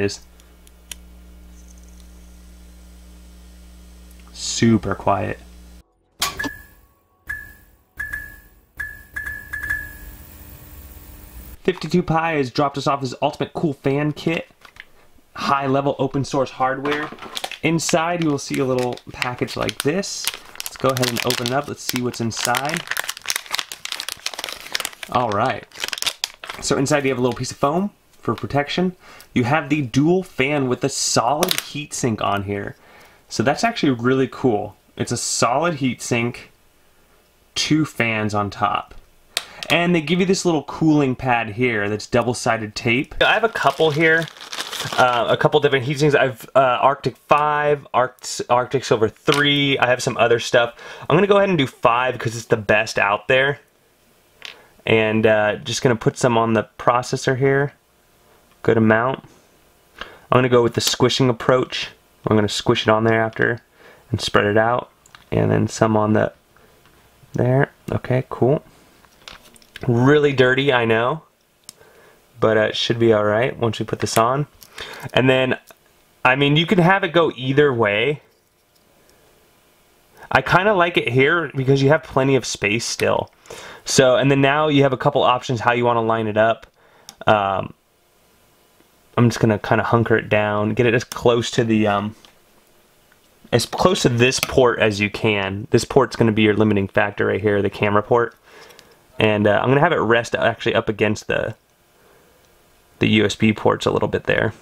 is. Super quiet. Fifty-two Pi has dropped us off his ultimate cool fan kit, high-level open source hardware. Inside, you will see a little package like this. Let's go ahead and open it up. Let's see what's inside. All right. So inside you have a little piece of foam for protection. You have the dual fan with a solid heatsink on here. So that's actually really cool. It's a solid heatsink, two fans on top. And they give you this little cooling pad here that's double-sided tape. I have a couple here, uh, a couple different heatsinks. I've uh, Arctic 5, Arct Arctic Silver 3, I have some other stuff. I'm gonna go ahead and do 5 because it's the best out there. And uh, just gonna put some on the processor here good amount. I'm going to go with the squishing approach. I'm going to squish it on there after and spread it out. And then some on the, there. Okay, cool. Really dirty, I know. But uh, it should be alright once we put this on. And then, I mean, you can have it go either way. I kind of like it here because you have plenty of space still. So, and then now you have a couple options how you want to line it up. Um, I'm just gonna kind of hunker it down, get it as close to the um, as close to this port as you can. This port's gonna be your limiting factor right here, the camera port, and uh, I'm gonna have it rest actually up against the the USB ports a little bit there.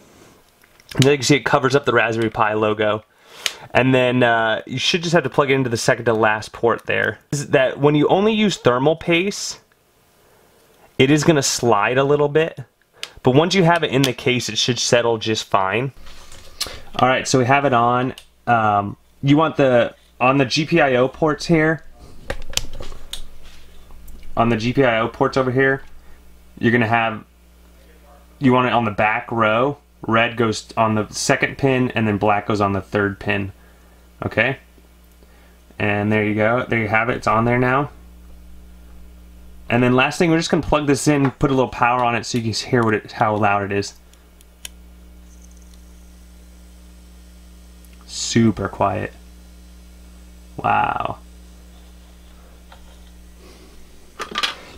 And then you can see it covers up the Raspberry Pi logo. And then uh, you should just have to plug it into the second to last port there. Is that when you only use thermal paste, it is going to slide a little bit. But once you have it in the case, it should settle just fine. All right, so we have it on. Um, you want the, on the GPIO ports here, on the GPIO ports over here, you're gonna have, you want it on the back row. Red goes on the second pin and then black goes on the third pin. Okay? And there you go. There you have it. It's on there now. And then last thing, we're just gonna plug this in, put a little power on it so you can hear what it, how loud it is. Super quiet. Wow.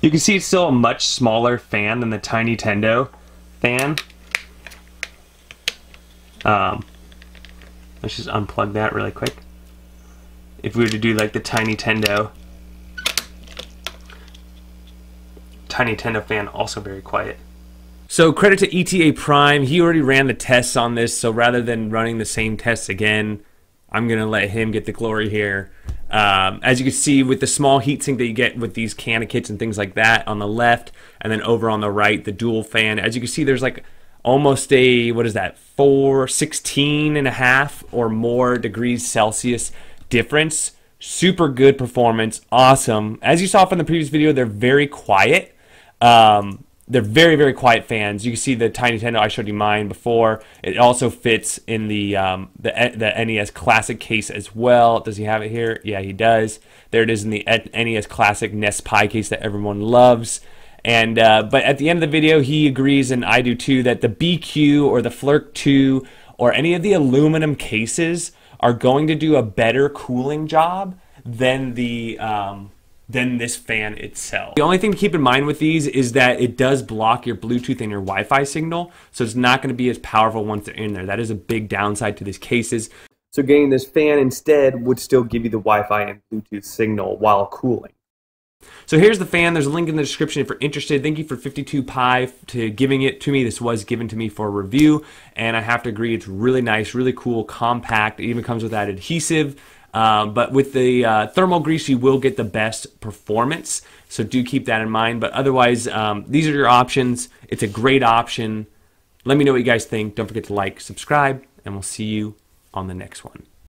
You can see it's still a much smaller fan than the Tiny Tendo fan. Um, let's just unplug that really quick. If we were to do like the Tiny Tendo Tiny Tendo fan, also very quiet. So credit to ETA Prime. He already ran the tests on this, so rather than running the same tests again, I'm gonna let him get the glory here. Um, as you can see with the small heatsink that you get with these CanaKits and things like that on the left, and then over on the right, the dual fan. As you can see, there's like almost a, what is that, 416 and a half or more degrees Celsius difference. Super good performance, awesome. As you saw from the previous video, they're very quiet. Um, they're very very quiet fans. You can see the Tiny Tendo. I showed you mine before. It also fits in the um, the the NES Classic case as well. Does he have it here? Yeah, he does. There it is in the NES Classic NES Pi case that everyone loves. And uh, but at the end of the video, he agrees, and I do too, that the BQ or the Flirc 2 or any of the aluminum cases are going to do a better cooling job than the um, than this fan itself. The only thing to keep in mind with these is that it does block your Bluetooth and your Wi-Fi signal, so it's not going to be as powerful once they're in there. That is a big downside to these cases. So getting this fan instead would still give you the Wi-Fi and Bluetooth signal while cooling. So here's the fan. There's a link in the description if you're interested. Thank you for 52 Pi to giving it to me. This was given to me for review, and I have to agree, it's really nice, really cool, compact. It even comes with that adhesive. Um, but with the uh, thermal grease, you will get the best performance. So do keep that in mind. But otherwise, um, these are your options. It's a great option. Let me know what you guys think. Don't forget to like, subscribe, and we'll see you on the next one.